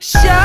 Show